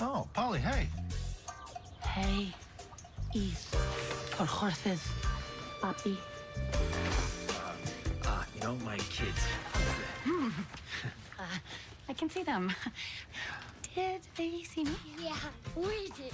Oh, Polly! hey. Hey, is for horses, papi. Uh, uh, you know, my kids. Uh, I can see them. Did they see me? Yeah, we did.